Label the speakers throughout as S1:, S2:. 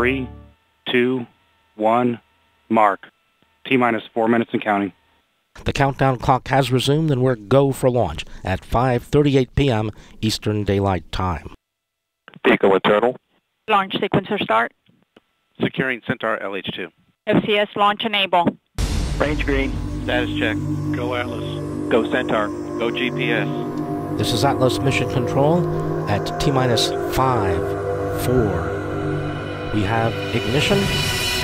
S1: Three, two, one, mark. T minus four minutes and counting.
S2: The countdown clock has resumed and we're go for launch at 5:38 p.m. Eastern Daylight Time.
S3: Pico internal.
S4: Launch sequencer start.
S5: Securing Centaur LH2.
S4: FCS launch enable.
S3: Range green.
S5: Status check.
S6: Go Atlas.
S3: Go Centaur.
S5: Go GPS.
S2: This is Atlas Mission Control at T minus 5, 4. We have ignition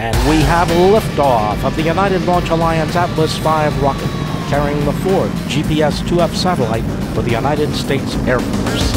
S2: and we have liftoff of the United Launch Alliance Atlas V rocket carrying the fourth GPS 2F satellite for the United States Air Force.